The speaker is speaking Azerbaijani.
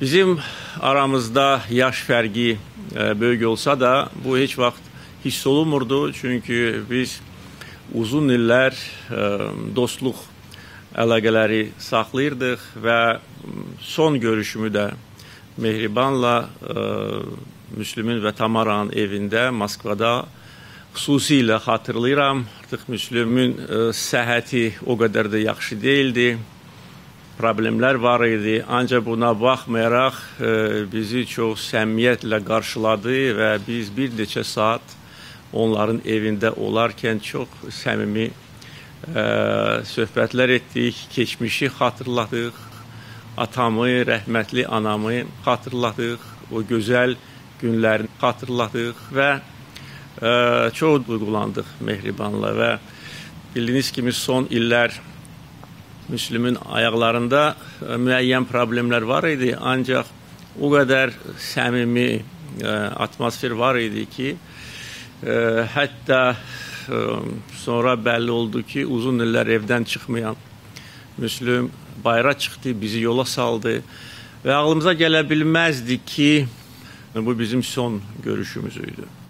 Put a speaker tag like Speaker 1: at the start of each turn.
Speaker 1: Bizim aramızda yaş fərqi e, böyük olsa da bu heç vaxt hiss olunmurdu. Çünki biz uzun illər e, dostluq əlaqələri saxlayırdıq və son görüşümü də Mehribanla e, Müslümin və Tamaranın evində Moskvada xüsusilə xatırlayıram. Artıq Müslümin səhhəti o qədər də yaxşı deyildi problemlər var idi. Ancaq buna baxmayaraq e, bizi çox səmimiyyətlə qarşıladı və biz bir neçə saat onların evində olarkən çox səmimi ə, e, söhbətlər etdik, keçmişi xatırladıq, atamı, rəhmətli anamı xatırladıq, o gözəl günlərini xatırladıq və ə, e, çox duyğulandıq Mehribanla və bildiyiniz kimi son illər Müslümin ayaqlarında e, müəyyən problemlər var idi, ancaq o qədər səmimi ə, e, atmosfer var idi ki, ə, e, hətta ə, sonra bəlli oldu ki, uzun illər evdən çıxmayan Müslüm bayra çıxdı, bizi yola saldı və ağlımıza gələ bilməzdi ki, bu bizim son görüşümüz idi.